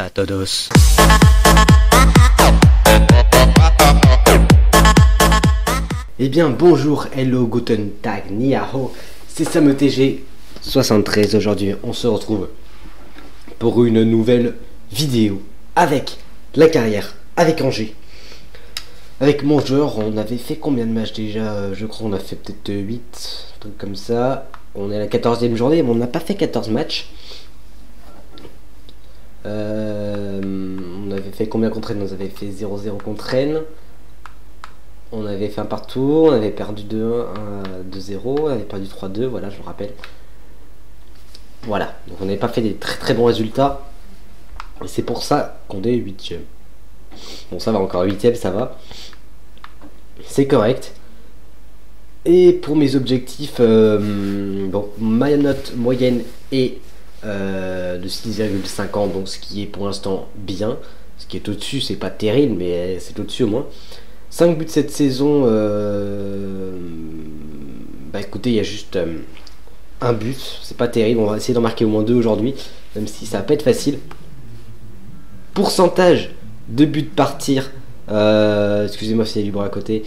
Hola todos. Eh bien bonjour, hello, guten tag, ni hao, c'est Sam TG 73 aujourd'hui, on se retrouve pour une nouvelle vidéo avec la carrière, avec Angers. Avec mon joueur, on avait fait combien de matchs déjà? Je crois qu'on a fait peut-être 8, un truc comme ça. On est à la 14e journée, mais on n'a pas fait 14 matchs. Euh, on avait fait combien contre Rennes On avait fait 0-0 contre Rennes. On avait fait un partout, on avait perdu 2-1, 2-0, on avait perdu 3-2, voilà, je me rappelle. Voilà, donc on n'avait pas fait des très très bons résultats. Et c'est pour ça qu'on est 8 Bon, ça va encore 8 ça va. C'est correct. Et pour mes objectifs, euh, ma note moyenne est euh, de 6,50, donc ce qui est pour l'instant bien. Ce qui est au-dessus, c'est pas terrible, mais c'est au-dessus au moins. 5 buts cette saison, euh, bah écoutez, il y a juste un but, c'est pas terrible, on va essayer d'en marquer au moins deux aujourd'hui, même si ça va pas être facile. Pourcentage de buts partir, excusez-moi s'il y a du bruit à côté,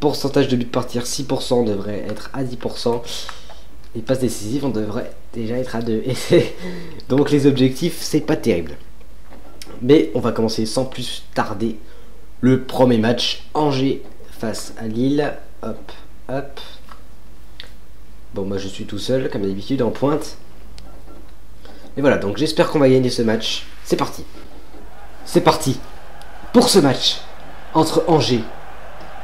pourcentage de buts partir 6%, on devrait être à 10%. Les passes décisives, on devrait déjà être à 2. Donc les objectifs, c'est pas terrible. Mais on va commencer sans plus tarder le premier match. Angers face à Lille. Hop, hop. Bon, moi je suis tout seul, comme d'habitude, en pointe. Et voilà, donc j'espère qu'on va gagner ce match. C'est parti. C'est parti. Pour ce match entre Angers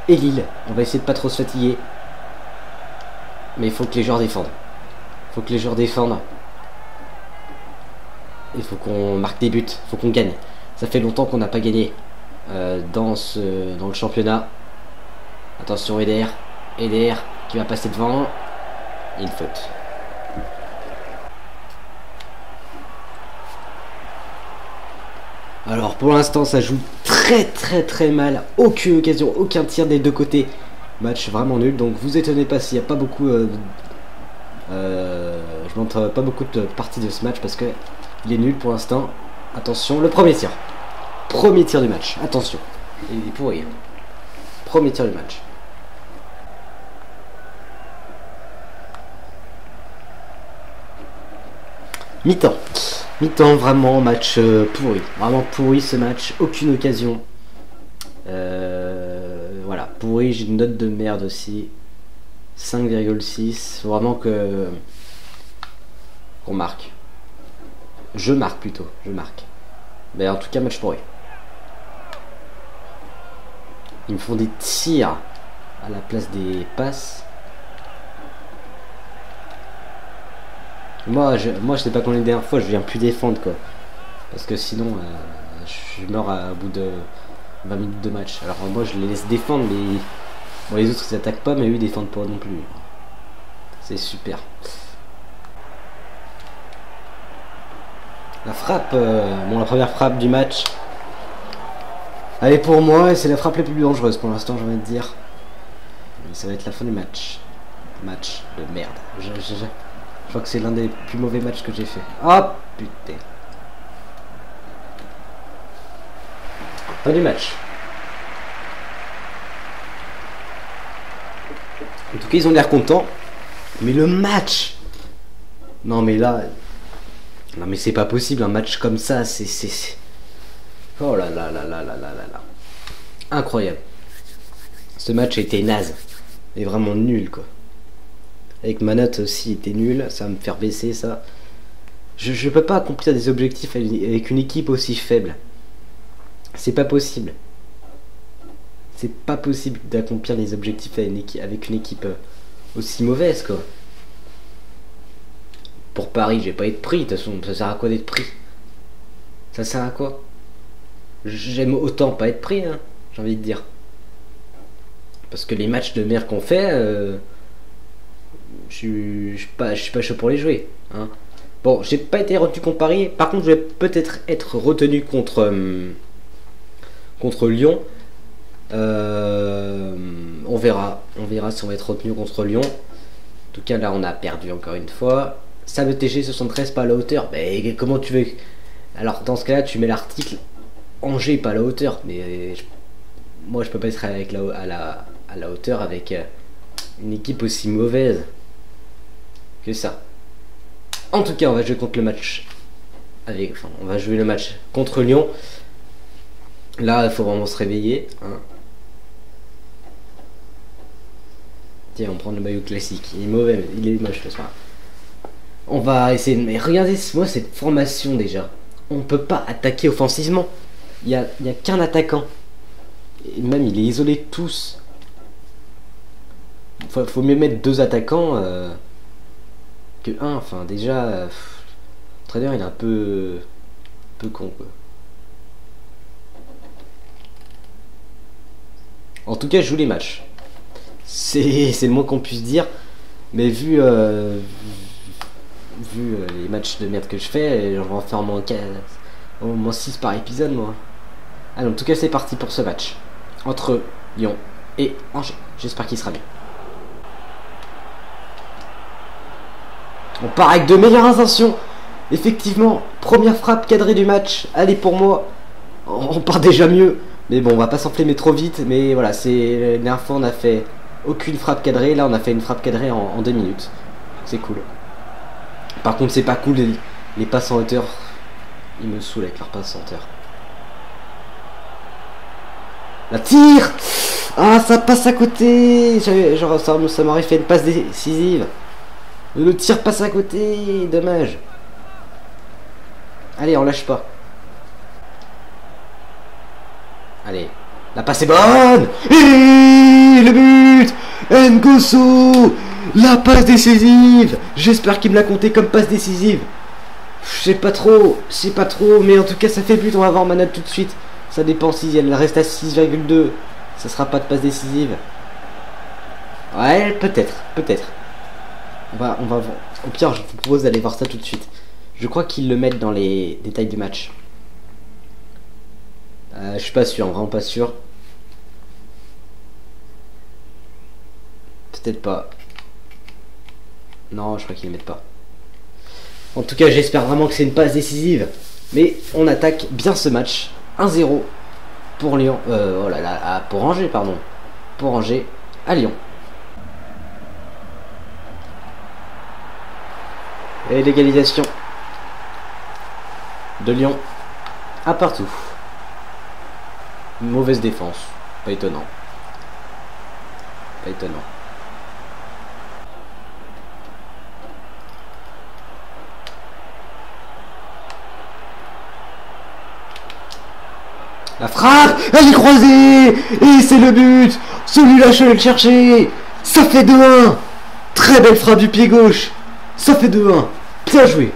et Lille. On va essayer de pas trop se fatiguer. Mais il faut que les joueurs défendent. Il faut que les joueurs défendent. Il faut qu'on marque des buts. Il faut qu'on gagne. Ça fait longtemps qu'on n'a pas gagné euh, dans, ce, dans le championnat. Attention EDR. EDR qui va passer devant. Une faute. Alors pour l'instant ça joue très très très mal. Aucune occasion, aucun tir des deux côtés. Match vraiment nul. Donc vous étonnez pas s'il n'y a pas beaucoup... Euh, euh, je montre pas beaucoup de parties de ce match parce que il est nul pour l'instant. Attention, le premier tir. Premier tir du match. Attention. Il est pourri. Hein. Premier tir du match. Mi-temps. Mi-temps, vraiment, match euh, pourri. Vraiment pourri ce match. Aucune occasion. Euh, pourri. J'ai une note de merde aussi. 5,6. Vraiment que. Qu'on marque. Je marque plutôt. Je marque. Mais en tout cas, match pourri. Ils me font des tirs à la place des passes. Moi, je, moi, je sais pas combien de dernières fois, je viens plus défendre quoi. Parce que sinon, euh, je meurs à, bout de 20 minutes de match. Alors moi, je les laisse défendre, mais les autres ils attaquent pas, mais eux ils défendent pas non plus. C'est super. La frappe, euh, bon, la première frappe du match. Elle est pour moi et c'est la frappe la plus dangereuse pour l'instant, j'ai envie de dire. ça va être la fin du match. Match de merde. je, je crois que c'est l'un des plus mauvais matchs que j'ai fait. Oh putain. Pas du match. En tout cas, ils ont l'air contents. Mais le match Non mais là... Non mais c'est pas possible, un match comme ça, c'est... Oh là là là là là là là là. Incroyable. Ce match été naze. Et vraiment nul quoi. Avec ma note aussi était nulle, ça va me faire baisser ça. Je ne peux pas accomplir des objectifs avec une équipe aussi faible. C'est pas possible. C'est pas possible d'accomplir des objectifs avec une équipe euh, aussi mauvaise quoi. Pour Paris, j'ai pas être pris, de toute façon, ça sert à quoi d'être pris? Ça sert à quoi? J'aime autant pas être pris, hein, j'ai envie de dire. Parce que les matchs de mer qu'on fait, euh, je suis pas, pas chaud pour les jouer. Hein. Bon, j'ai pas été retenu contre Paris. Par contre, je vais peut-être être retenu contre, euh, contre Lyon. Euh, on verra. On verra si on va être retenu contre Lyon. En tout cas, là, on a perdu encore une fois. Ça me TG 73 pas à la hauteur. Mais comment tu veux Alors dans ce cas-là, tu mets l'article Angers pas à la hauteur. Mais moi, je peux pas être avec la, à, la, à la hauteur avec euh, une équipe aussi mauvaise que ça. En tout cas, on va jouer contre le match. Avec, enfin, on va jouer le match contre Lyon. Là, il faut vraiment se réveiller. Hein. Tiens, on prend le maillot classique. Il est mauvais, mais il est moche, c'est pas? On va essayer de... Mais regardez, moi, cette formation, déjà. On peut pas attaquer offensivement. Il y a, a qu'un attaquant. Et même, il est isolé tous. Faut, faut mieux mettre deux attaquants euh, que un. Enfin, déjà... Euh, trader, il est un peu... Peu con, quoi. En tout cas, je joue les matchs. C'est le moins qu'on puisse dire. Mais vu, euh, vu euh, les matchs de merde que je fais, j'en vais en faire au moins, 4, au moins 6 par épisode, moi. Alors, en tout cas, c'est parti pour ce match. Entre Lyon et Angers. J'espère qu'il sera bien. On part avec de meilleures intentions. Effectivement, première frappe cadrée du match. Allez, pour moi, on part déjà mieux. Mais bon, on va pas s'enflammer trop vite. Mais voilà, c'est la fois, on a fait aucune frappe cadrée. Là, on a fait une frappe cadrée en, deux minutes. C'est cool. Par contre, c'est pas cool les, passes en hauteur. Ils me saoulent avec leurs passes en hauteur. La tire Ah, ça passe à côté Genre, ça, ça m'aurait fait une passe décisive. Le tir passe à côté. Dommage. Allez, on lâche pas. Allez. La passe est bonne Et le but Ngoso La passe décisive J'espère qu'il me l'a compté comme passe décisive. Je sais pas trop, sais pas trop, mais en tout cas ça fait but, on va voir Manade tout de suite. Ça dépend si elle reste à 6,2. Ça sera pas de passe décisive. Ouais, peut-être, peut-être. On va, on va. Au pire, je vous propose d'aller voir ça tout de suite. Je crois qu'ils le mettent dans les détails du match. Euh, je suis pas sûr, vraiment pas sûr. Peut-être pas. Non, je crois qu'ils ne mettent pas. En tout cas, j'espère vraiment que c'est une passe décisive. Mais on attaque bien ce match. 1-0 pour Lyon. Euh, oh là là, ah, pour Angers, pardon. Pour Angers à Lyon. Et l'égalisation de Lyon à partout mauvaise défense. Pas étonnant. Pas étonnant. La frappe Elle est croisée Et c'est le but. Celui-là, je vais le chercher. Ça fait 2-1 Très belle frappe du pied gauche. Ça fait 2-1 Bien joué.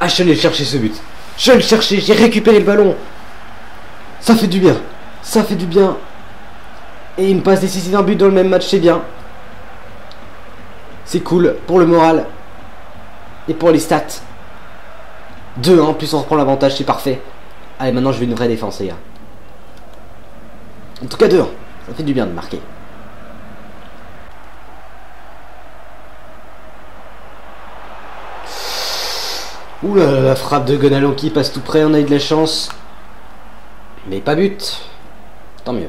Ah, je vais le chercher ce but. Je vais le chercher, j'ai récupéré le ballon ça fait du bien. Ça fait du bien. Et une passe décisive, un but dans le même match, c'est bien. C'est cool pour le moral. Et pour les stats. 2 en plus on reprend l'avantage, c'est parfait. Allez, maintenant je vais une vraie défense, les gars. En tout cas 2 Ça fait du bien de marquer. Oula, la frappe de Gonalon qui passe tout près, on a eu de la chance. Mais pas but. Tant mieux.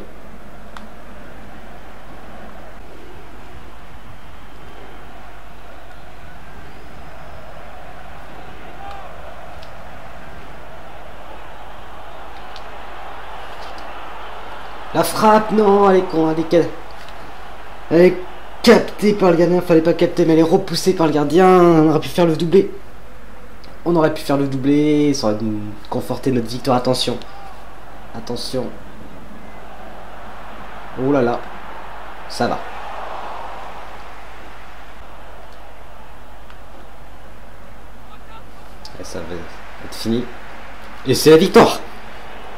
La frappe, non, elle est con, elle est, elle est captée par le gardien, fallait pas capter, mais elle est repoussée par le gardien, on aurait pu faire le doublé. On aurait pu faire le doublé, ça aurait conforté notre victoire, attention. Attention. Oh là là. Ça va. Et ça va être fini. Et c'est la victoire.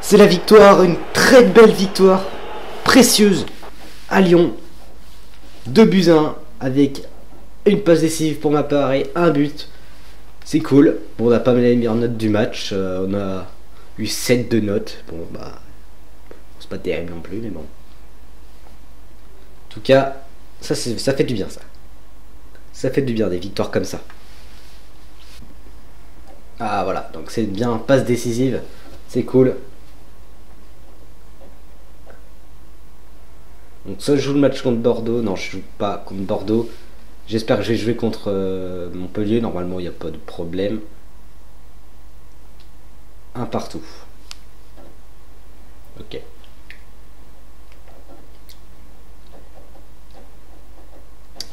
C'est la victoire, une très belle victoire. Précieuse. À Lyon. 2 buts 1 avec une passe décisive pour ma part et un but. C'est cool. Bon, on n'a pas mis les meilleures notes du match. Euh, on a eu 7 de notes. Bon, bah, c'est pas terrible non plus, mais bon. En tout cas, ça, ça fait du bien, ça. Ça fait du bien, des victoires comme ça. Ah voilà, donc c'est bien, passe décisive, c'est cool. Donc soit je joue le match contre Bordeaux, non je joue pas contre Bordeaux. J'espère que je vais jouer contre euh, Montpellier, normalement il n'y a pas de problème. Un partout. Ok.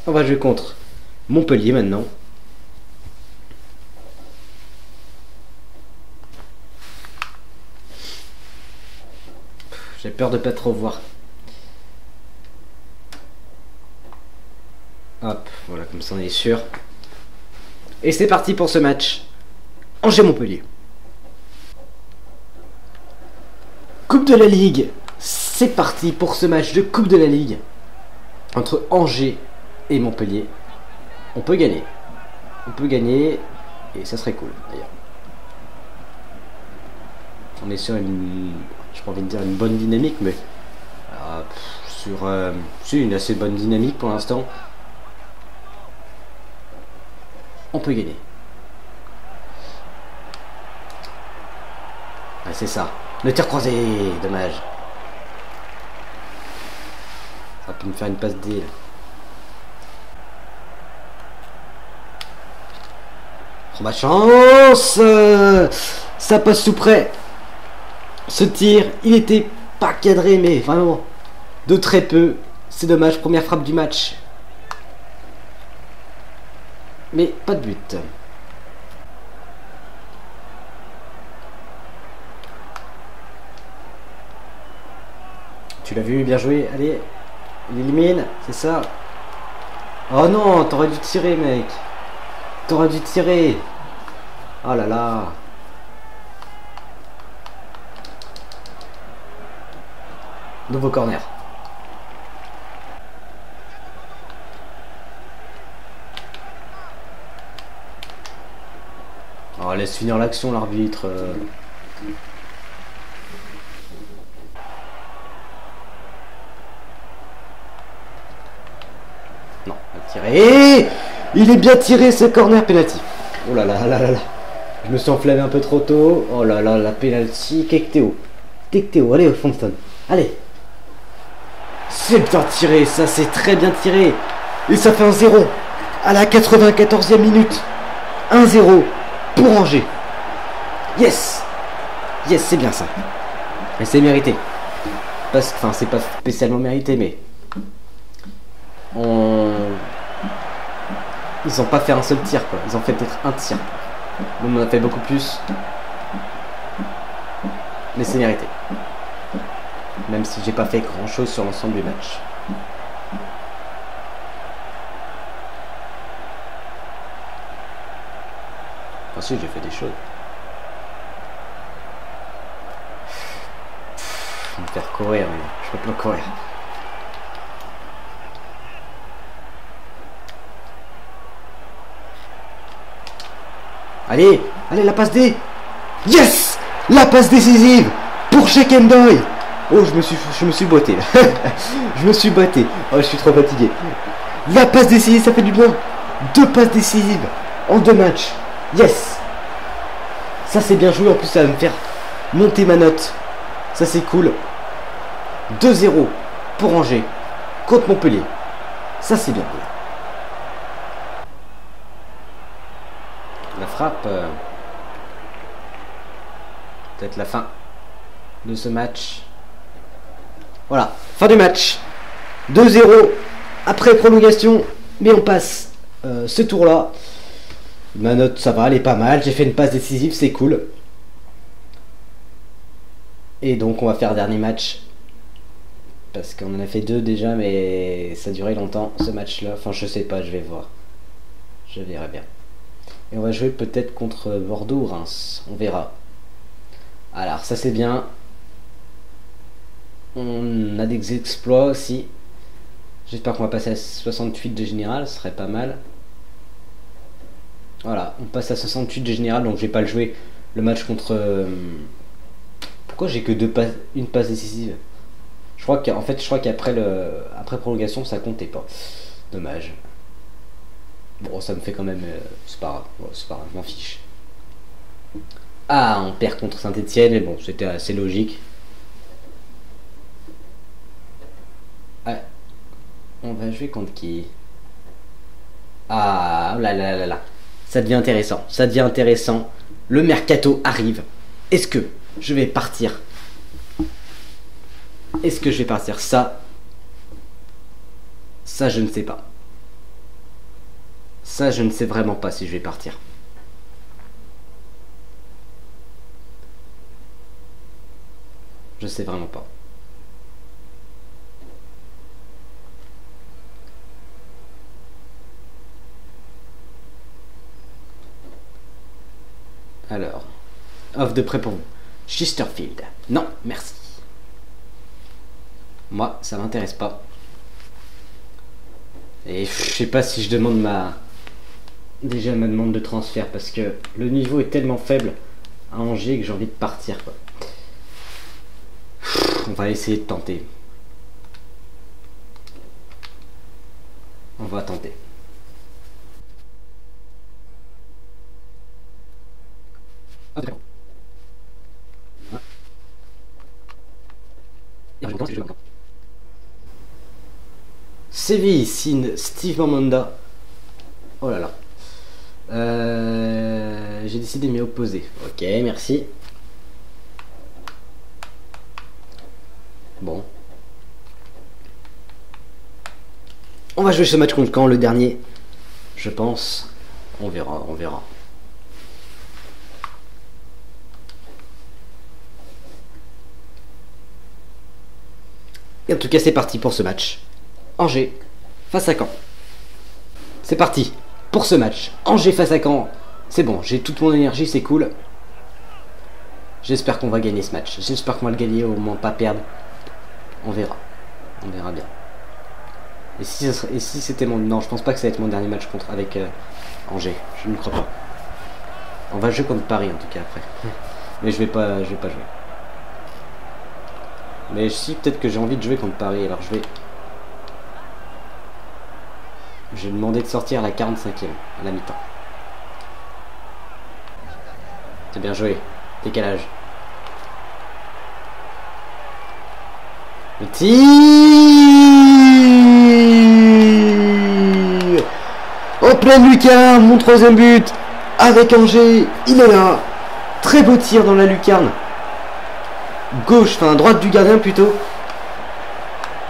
On va jouer contre Montpellier maintenant. J'ai peur de pas trop voir. Hop, voilà, comme ça on est sûr. Et c'est parti pour ce match. Angers-Montpellier. Coupe de la Ligue. C'est parti pour ce match de Coupe de la Ligue. Entre Angers et Montpellier. On peut gagner. On peut gagner. Et ça serait cool d'ailleurs. On est sur une j'ai pas envie de dire une bonne dynamique, mais euh, sur euh, une assez bonne dynamique pour l'instant. On peut gagner. c'est ça. Le tir croisé, dommage. Ça peut me faire une passe D. Oh ma chance Ça passe sous près ce tir, il était pas cadré, mais vraiment de très peu. C'est dommage, première frappe du match. Mais pas de but. Vu, bien joué. Allez, il élimine, c'est ça. Oh non, t'aurais dû tirer, mec. T'aurais dû tirer. Oh là là. Nouveau corner. Oh, laisse finir l'action l'arbitre. Non, tiré. Il est bien tiré ce corner penalty. Oh là là là là là. Je me suis enflammé un peu trop tôt. Oh là là, la penalty. Kektéo. Kektéo, allez, Fonstone. Allez. C'est bien tiré, ça c'est très bien tiré. Et ça fait un 0 à la 94e minute. 1-0 pour Angers. Yes Yes, c'est bien ça. Et c'est mérité. Parce que, enfin, c'est pas spécialement mérité, mais. Ils ont pas fait un seul tir, quoi. Ils ont fait peut-être un tir. on en a fait beaucoup plus. Mais c'est mérité même si j'ai pas fait grand chose sur l'ensemble du match. Ensuite, j'ai fait des choses. Vais me faire courir, mais je peux pas courir. Allez, allez, la passe D Yes La passe décisive pour Shekendoy Oh, je me suis, je me suis boité. je me suis boité. Oh, je suis trop fatigué. La passe décisive, ça fait du bien. Deux passes décisives en deux matchs. Yes. Ça, c'est bien joué. En plus, ça va me faire monter ma note. Ça, c'est cool. 2-0 pour Angers contre Montpellier. Ça, c'est bien. La Euh, peut-être la fin de ce match. Voilà, fin du match. 2-0 après prolongation, mais on passe euh, ce tour-là. Ma note, ça va, elle est pas mal. J'ai fait une passe décisive, c'est cool. Et donc, on va faire dernier match. Parce qu'on en a fait deux déjà, mais ça durait longtemps ce match-là. Enfin, je sais pas, je vais voir. Je verrai bien. Et on va jouer peut-être contre Bordeaux ou Reims. On verra. Alors, ça c'est bien. On a des exploits aussi. J'espère qu'on va passer à 68 de général, ce serait pas mal. Voilà, on passe à 68 de général, donc je vais pas le jouer le match contre. Euh, pourquoi j'ai que deux passes, une passe décisive? Je crois qu'en fait, je crois qu'après le, après prolongation, ça comptait pas. Dommage. Bon, ça me fait quand même. Euh, c'est pas grave, c'est pas grave, je m'en fiche. Ah, on perd contre Saint-Etienne, mais bon, c'était assez logique. Ouais. On va jouer contre qui? Ah, là là là là. Ça devient intéressant, ça devient intéressant. Le mercato arrive. Est-ce que je vais partir? Est-ce que je vais partir? Ça, ça je ne sais pas. Ça, je ne sais vraiment pas si je vais partir. Je sais vraiment pas. Alors, offre de prêt pour vous. Chesterfield. Non, merci. Moi, ça m'intéresse pas. Et je sais pas si je demande ma déjà ma demande de transfert parce que le niveau est tellement faible à Angers que j'ai envie de partir quoi. On va essayer de tenter. On va tenter. Ah, Séville signe Steve Mamanda. Oh là là. Euh, J'ai décidé de m'y opposer. Ok, merci. Bon. On va jouer ce match contre quand le dernier? Je pense. On verra, on verra. Et en tout cas, c'est parti pour ce match. Angers face à Caen. C'est parti pour ce match. Angers face à Caen. C'est bon, j'ai toute mon énergie, c'est cool. J'espère qu'on va gagner ce match. J'espère qu'on va le gagner, au moins pas perdre. On verra. On verra bien. Et si, c'était mon... Non, je pense pas que ça va être mon dernier match contre avec euh, Angers. Je ne crois pas. On va jouer contre Paris en tout cas après. Mais je vais pas, vais pas jouer. Mais si, peut-être que j'ai envie de jouer contre Paris, alors je vais... J'ai demandé de sortir la 45e, à la mi-temps. Bien joué. Décalage. Le tir En pleine lucarne, mon troisième but Avec Angers, il est là Très beau tir dans la lucarne gauche, enfin droite du gardien plutôt.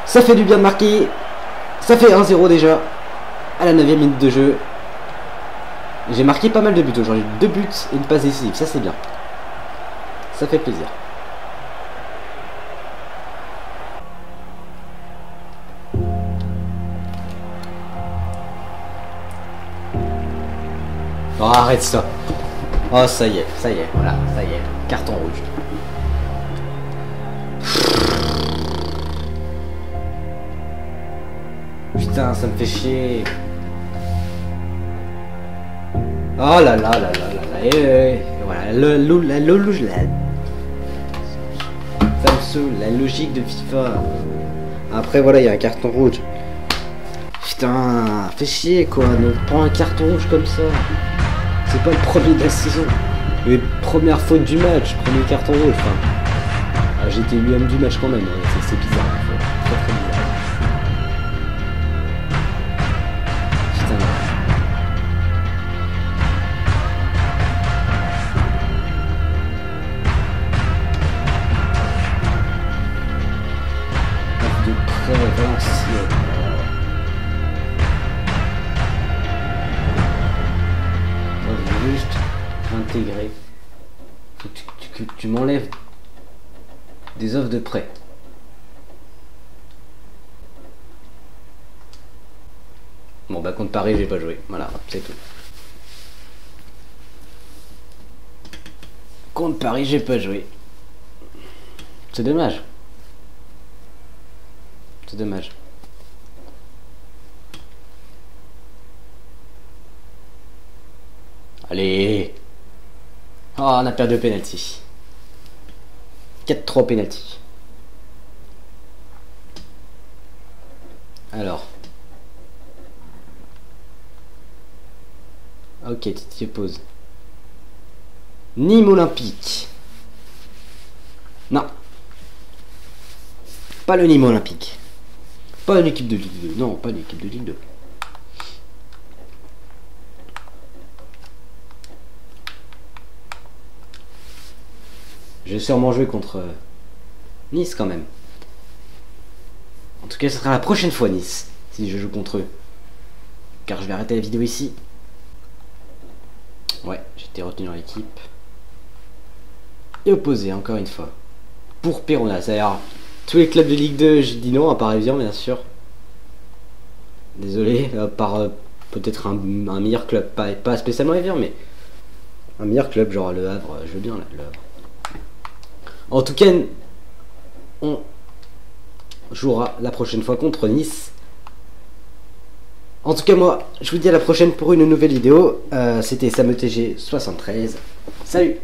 Ça fait du bien de marquer. Ça fait 1-0 déjà. À la 9 minute de jeu. J'ai marqué pas mal de buts aujourd'hui. Deux buts et une passe décisive. Ça c'est bien. Ça fait plaisir. Oh, arrête ça. Oh, ça y est, ça y est, voilà, ça y est. Carton rouge. Putain, ça me fait chier. Oh là là là là là là. Et, eh, eh, voilà, le, le, la, le, la, ça me saoule, la logique de FIFA. Après voilà, il y a un carton rouge. Putain, fait chier quoi, ne prends un carton rouge comme ça. C'est pas le premier de la saison. Mais première faute du match, premier carton rouge. Enfin, ah, j'étais lui-même du match quand même, hein. c'est bizarre. De prêt. Bon bah contre Paris j'ai pas joué, voilà, c'est tout. Contre Paris j'ai pas joué. C'est dommage. C'est dommage. Allez Oh on a perdu le penalty. 4-3 penalty. Alors. Ok, Titi pose. Nîmes Olympique. Non. Pas le Nîmes Olympique. Pas une équipe de Ligue 2. Non, pas une équipe de Ligue 2. Je vais sûrement jouer contre euh, Nice quand même. En tout cas, ce sera la prochaine fois Nice, si je joue contre eux. Car je vais arrêter la vidéo ici. Ouais, j'étais retenu dans l'équipe. Et opposé, encore une fois. Pour Perona, c'est-à-dire tous les clubs de Ligue 2, j'ai dit non, à part Evian, bien sûr. Désolé, à part euh, peut-être un, meilleur club, pas, pas spécialement Evian, mais un meilleur club, genre Le Havre, je veux bien Le Havre. En tout cas, on jouera la prochaine fois contre Nice. En tout cas, moi, je vous dis à la prochaine pour une nouvelle vidéo. Euh, C'était SamETG73. Salut